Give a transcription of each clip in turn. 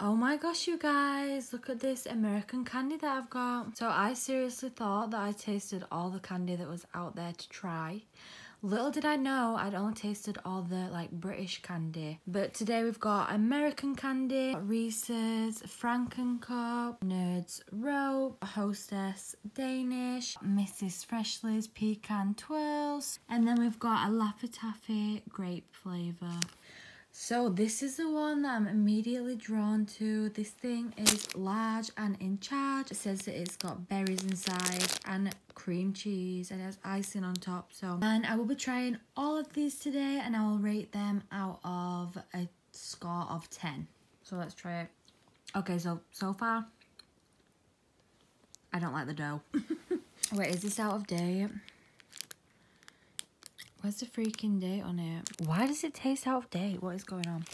Oh my gosh, you guys, look at this American candy that I've got. So I seriously thought that I tasted all the candy that was out there to try. Little did I know I'd only tasted all the like British candy. But today we've got American candy, Reese's, Frankencup, Nerds Rope, Hostess Danish, Mrs. Freshley's Pecan Twirls, and then we've got a Laffy Taffy grape flavour. So this is the one that I'm immediately drawn to. This thing is large and in charge. It says that it's got berries inside and cream cheese and has icing on top. So, and I will be trying all of these today and I will rate them out of a score of 10. So let's try it. Okay, so, so far, I don't like the dough. Wait, is this out of date? Where's the freaking date on it? Why does it taste out of date? What is going on?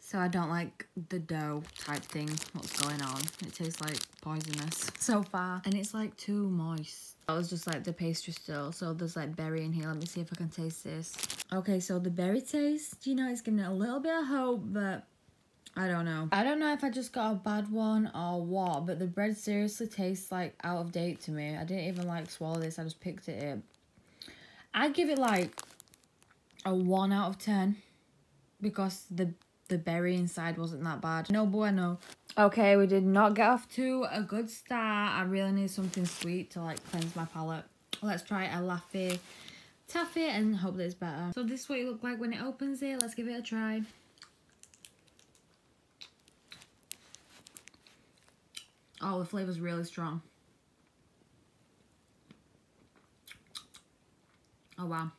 So I don't like the dough type thing. What's going on? It tastes like poisonous so far. And it's like too moist. That was just like the pastry still. So there's like berry in here. Let me see if I can taste this. Okay, so the berry taste, you know, it's giving it a little bit of hope, but I don't know. I don't know if I just got a bad one or what, but the bread seriously tastes like out of date to me. I didn't even like swallow this. I just picked it up. I give it like a 1 out of 10 because the the berry inside wasn't that bad. No bueno. Okay, we did not get off to a good start. I really need something sweet to like cleanse my palate. Let's try a Laffy Taffy and hope that it's better. So this is what it looked like when it opens it. Let's give it a try. Oh, the flavor's really strong. Oh, wow.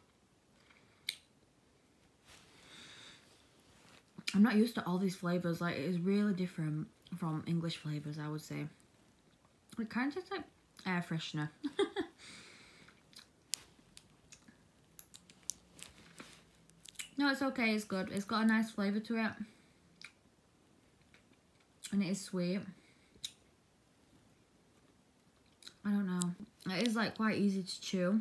I'm not used to all these flavors. Like, it is really different from English flavors, I would say. It kind of tastes like air freshener. no, it's okay. It's good. It's got a nice flavor to it. And it is sweet. I don't know. It is like quite easy to chew.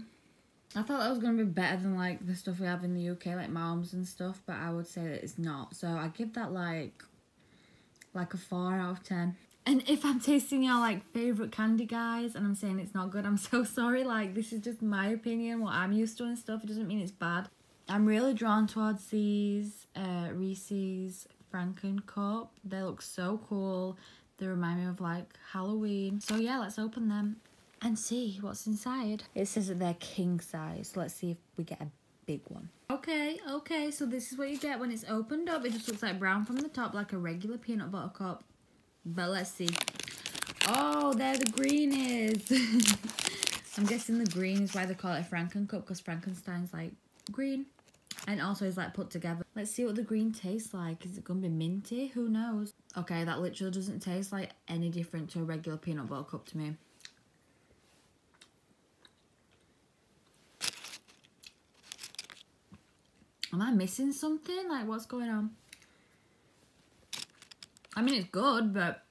I thought that was going to be better than like the stuff we have in the UK, like Maoams and stuff, but I would say that it's not. So I give that like, like a 4 out of 10. And if I'm tasting your like favourite candy guys and I'm saying it's not good, I'm so sorry. Like this is just my opinion, what I'm used to and stuff. It doesn't mean it's bad. I'm really drawn towards these uh, Reese's Frankencup. They look so cool. They remind me of like Halloween. So yeah, let's open them and see what's inside. It says that they're king size. Let's see if we get a big one. Okay, okay, so this is what you get when it's opened up. It just looks like brown from the top, like a regular peanut butter cup. But let's see. Oh, there the green is. I'm guessing the green is why they call it a Franken cup because Frankenstein's like green. And also is like put together. Let's see what the green tastes like. Is it going to be minty? Who knows? Okay, that literally doesn't taste like any different to a regular peanut butter cup to me. Am I missing something? Like, what's going on? I mean, it's good, but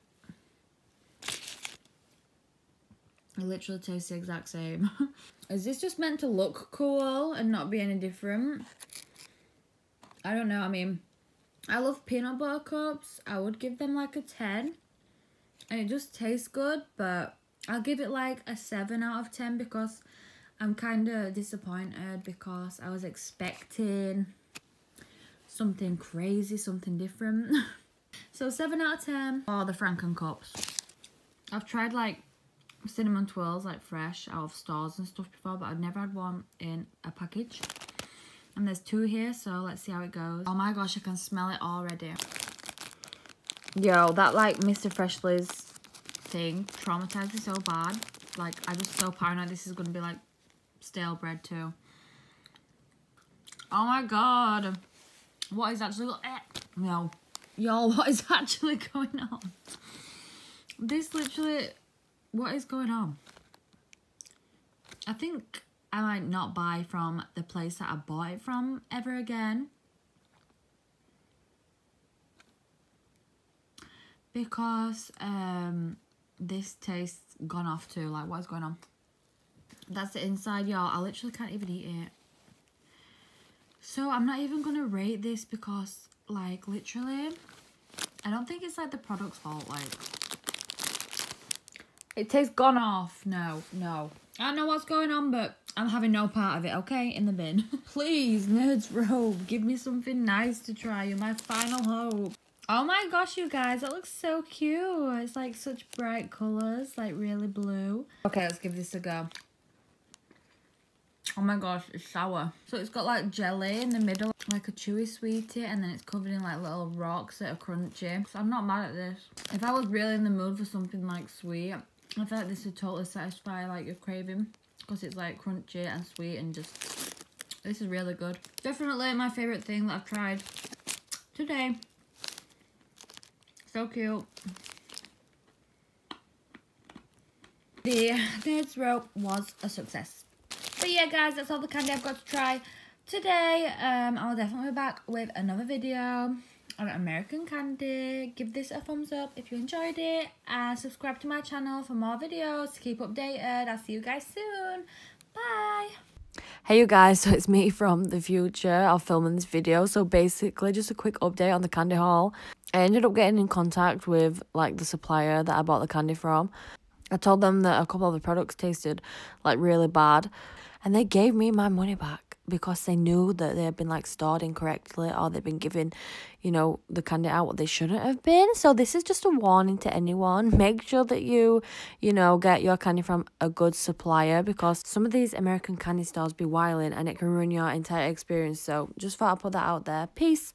it literally tastes the exact same. Is this just meant to look cool and not be any different? I don't know. I mean, I love peanut butter cups. I would give them like a 10. And it just tastes good, but I'll give it like a 7 out of 10 because I'm kind of disappointed because I was expecting something crazy, something different. so 7 out of 10 are the Franken cups. I've tried like cinnamon twirls like fresh out of stores and stuff before but I've never had one in a package. And there's two here so let's see how it goes. Oh my gosh I can smell it already. Yo that like Mr. Freshley's thing traumatized me so bad. Like I'm just so paranoid this is going to be like stale bread too. Oh my god. What is actually... Eh. No. Y'all, what is actually going on? This literally... What is going on? I think I might not buy from the place that I bought it from ever again. Because um, this tastes gone off too. Like, what is going on? That's the inside, y'all. I literally can't even eat it. So I'm not even going to rate this because, like, literally, I don't think it's, like, the product's fault. Like, it tastes gone off. No, no. I don't know what's going on, but I'm having no part of it, okay? In the bin. Please, Nerds Rope, give me something nice to try. You're my final hope. Oh my gosh, you guys, that looks so cute. It's like such bright colours, like really blue. Okay, let's give this a go. Oh my gosh, it's sour. So it's got like jelly in the middle, like a chewy sweetie, and then it's covered in like little rocks that are crunchy. So I'm not mad at this. If I was really in the mood for something like sweet, I feel like this would totally satisfy like your craving because it's like crunchy and sweet and just this is really good definitely my favorite thing that i've tried today so cute the Nerds rope was a success but yeah guys that's all the candy i've got to try today um i'll definitely be back with another video on American Candy. Give this a thumbs up if you enjoyed it and subscribe to my channel for more videos to keep updated. I'll see you guys soon. Bye. Hey you guys, so it's me from the future. I'll film in this video. So basically just a quick update on the candy haul. I ended up getting in contact with like the supplier that I bought the candy from. I told them that a couple of the products tasted like really bad and they gave me my money back because they knew that they had been like stored incorrectly or they've been given, you know, the candy out what they shouldn't have been. So this is just a warning to anyone. Make sure that you, you know, get your candy from a good supplier because some of these American candy stores be wiling and it can ruin your entire experience. So just thought I'd put that out there. Peace.